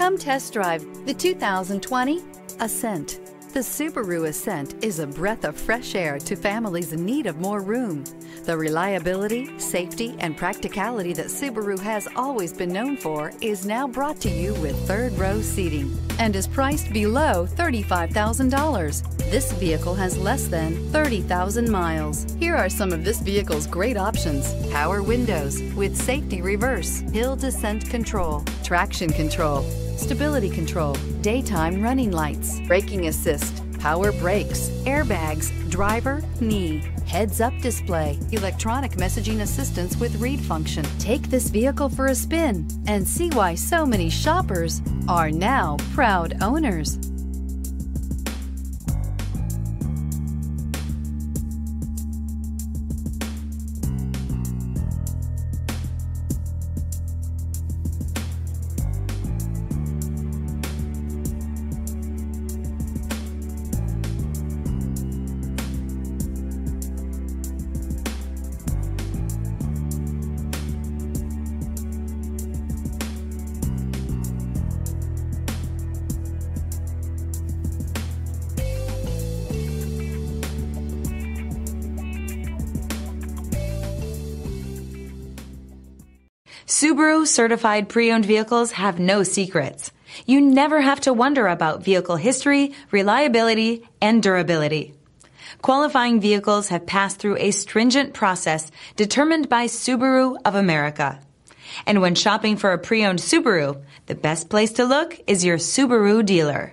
Come test drive the 2020 Ascent. The Subaru Ascent is a breath of fresh air to families in need of more room. The reliability, safety, and practicality that Subaru has always been known for is now brought to you with third row seating and is priced below $35,000. This vehicle has less than 30,000 miles. Here are some of this vehicle's great options. Power windows with safety reverse, hill descent control, traction control, stability control, daytime running lights, braking assist, power brakes, airbags, driver, knee, heads up display, electronic messaging assistance with read function. Take this vehicle for a spin and see why so many shoppers are now proud owners. Subaru certified pre-owned vehicles have no secrets. You never have to wonder about vehicle history, reliability, and durability. Qualifying vehicles have passed through a stringent process determined by Subaru of America. And when shopping for a pre-owned Subaru, the best place to look is your Subaru dealer.